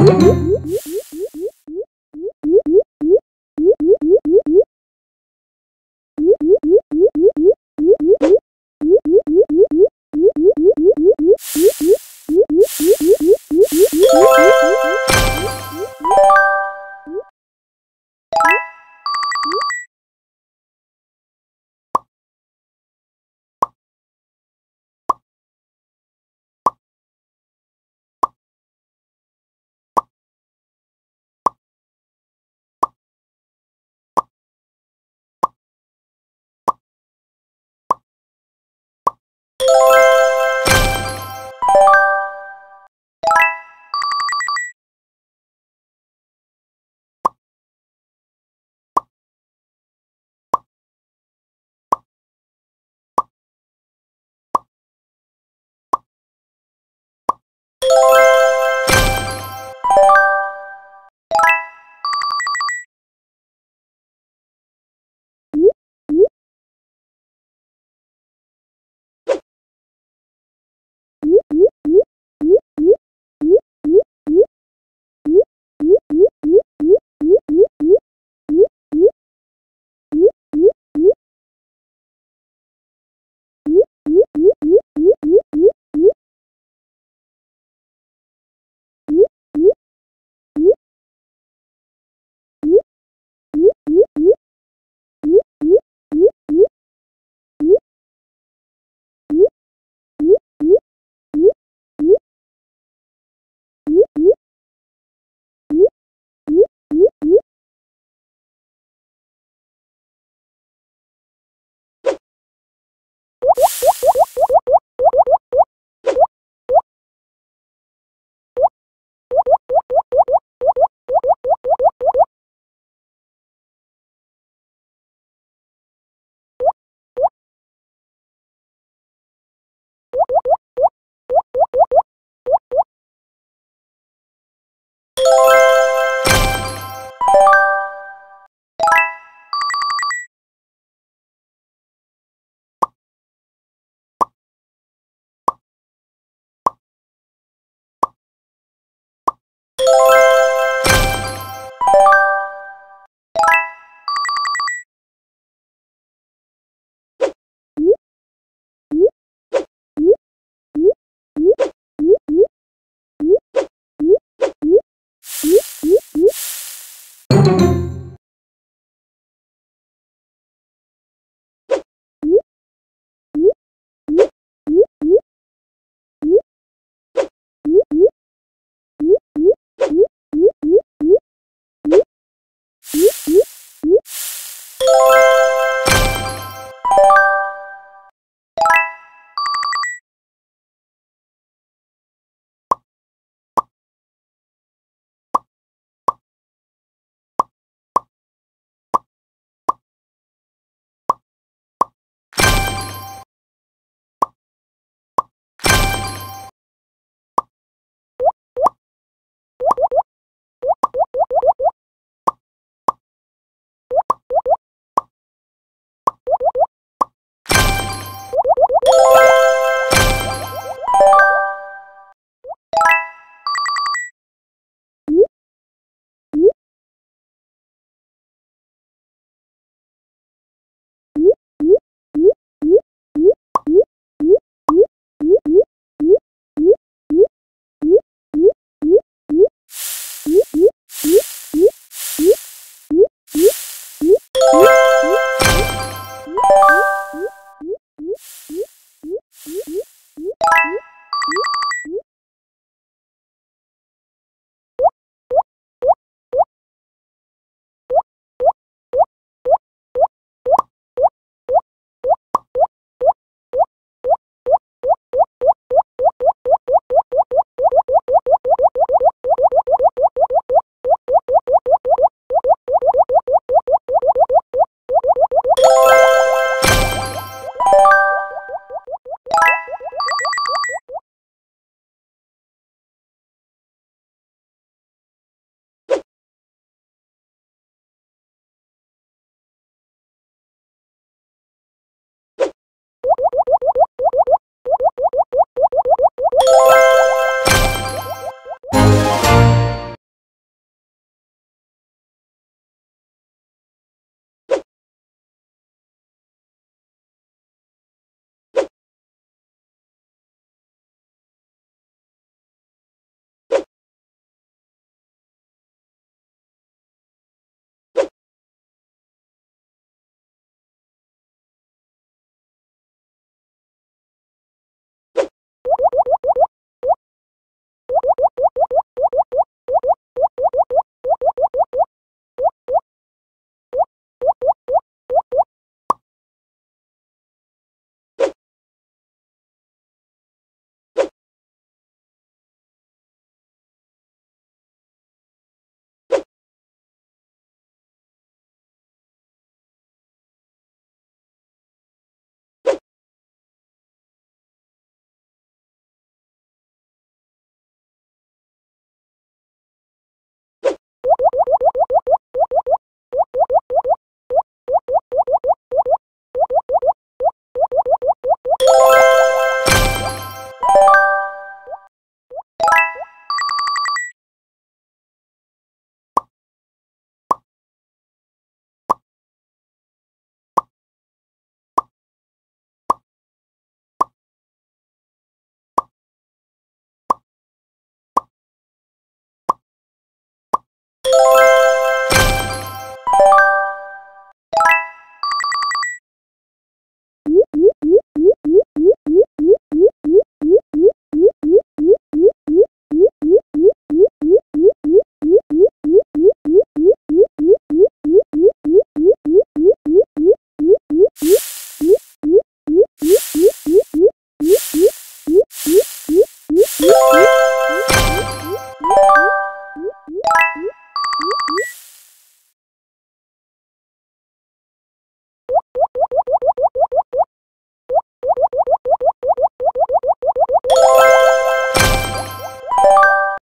Woo!